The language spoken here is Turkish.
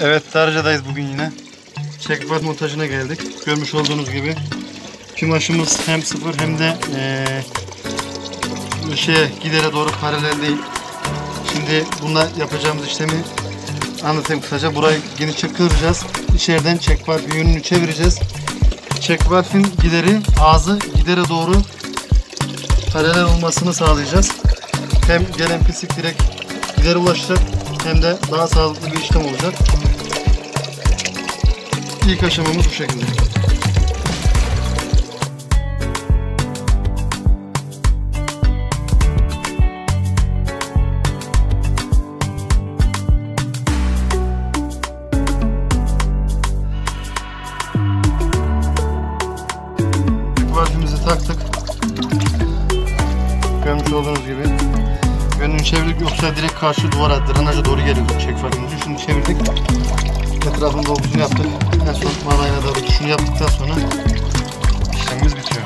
Evet Darıca'dayız bugün yine. Checkpad montajına geldik. Görmüş olduğunuz gibi pimaşımız hem sıfır hem de eee şeye gidere doğru paralel değil. Şimdi bununla yapacağımız işlemi anlatayım kısaca. Burayı genişçe kıracağız. İçeriden checkpad yönünü çevireceğiz. Checkpad'in gideri ağzı gidere doğru paralel olmasını sağlayacağız. Hem gelen pislik direkt gidere ulaşacak hem de daha sağlıklı bir işlem olacak. İlk aşamamız bu şekilde. Valfimizi taktık. Görmüş olduğunuz gibi. Önünü çevirdik yoksa direkt karşı duvara, drenaja doğru geliyordu çek farkımızı. Şimdi çevirdik. Etrafında dolgusunu yaptık. En son manayla da bitişini yaptıktan sonra işlemimiz bitiyor.